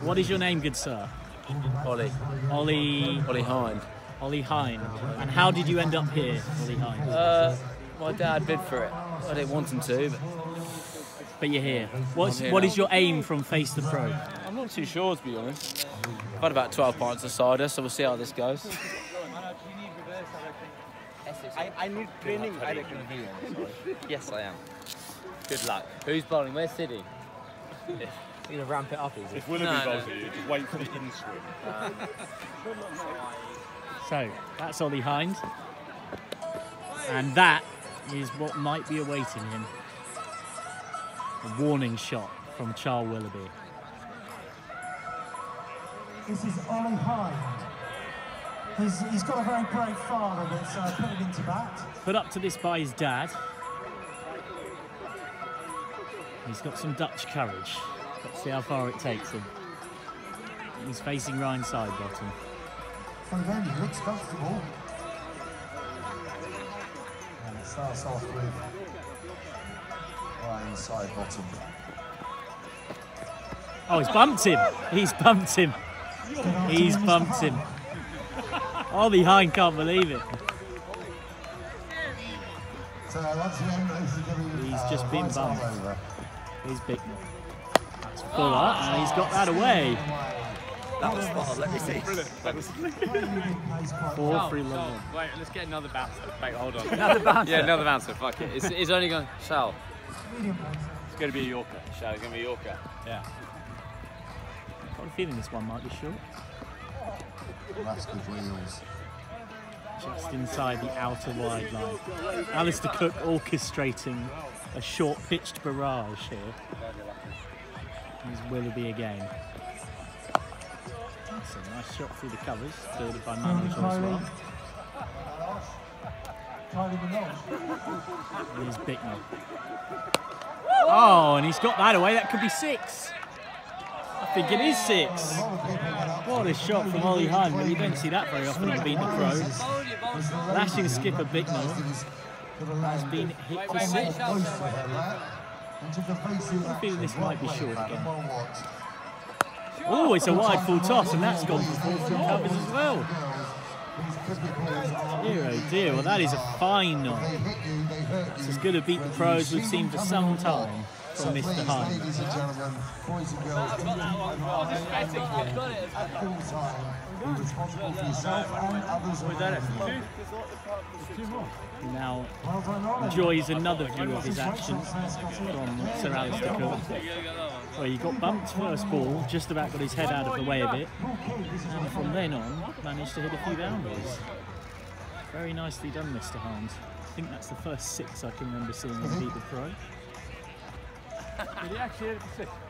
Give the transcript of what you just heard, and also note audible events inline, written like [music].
What is your name, good sir? Ollie. Ollie Ollie Hind. Ollie Hind. And how did you end up here, Ollie Hind? Uh, my dad bid for it. I didn't want him to, but But you're here. What's I'm here what now. is your aim from Face the Pro? I'm not too sure to be honest. I've had about 12 pints of cider, so we'll see how this goes. I, I need training. I reckon. yes, I am. Good luck. Who's bowling? Where's City? [laughs] You're gonna ramp it up, is it? If Willoughby No, bowls no. at you, just wait for the in swing. So that's Ollie Hind. And that is what might be awaiting him. A warning shot from Charl Willoughby. This is Ollie Hind. He's, he's got a very brave father that's uh, put him into bat. Put up to this by his dad. He's got some Dutch courage. Let's see how far it takes him. He's facing Ryan Sidebottom. And again, he looks comfortable. And it starts off with Ryan Sidebottom. Oh, he's bumped him. He's bumped him. He's bumped him. [laughs] Ollie Hind can't believe it. So once again, this is going to be, He's uh, just been bumped. He's big. That's Fuller, and he's got that away. That was far, let me see. Pace quite Four, oh, three, oh, long. Wait, let's get another bouncer. Wait, hold on. [laughs] Another bouncer. Yeah, another bouncer. Fuck it. It's, it's only going. Shall. medium pace. It's going to be a Yorker. Shall. It's going to be a Yorker. Yeah. Got a feeling this one might be short. Rascal wheels. Just inside the outer wide line. Alastair Cook orchestrating a short pitched barrage here. Here's Willoughby again. That's a nice shot through the covers, fielded by Manuel as well. Minogue. Here's Bicknell. Oh, and he's got that away. That could be six. I think it is six. What a shot from Ollie Hunt, but you don't see that very often on Beat the Pro. Lashing skipper Bicknell has been hit for six. I'm feeling this might be short again. Oh, it's a wide full toss, and that's gone for from covers as well. Dear oh dear, well that is a fine knock. It's as good a beat the pros we've seen for some time from Mr. Hine. Ladies and gentlemen, boys and girls, do you at all time be responsible for yourself and others around you. Now Well done, Ollie. enjoys another view of his actions from Sir Alastair Cook. Well, he got bumped first ball, just about got his head out of the way of it, and from then on managed to hit a few boundaries. Very nicely done, Mr. Hines. I think that's the first six I can remember seeing him beat the pro. Did he actually hit it for six?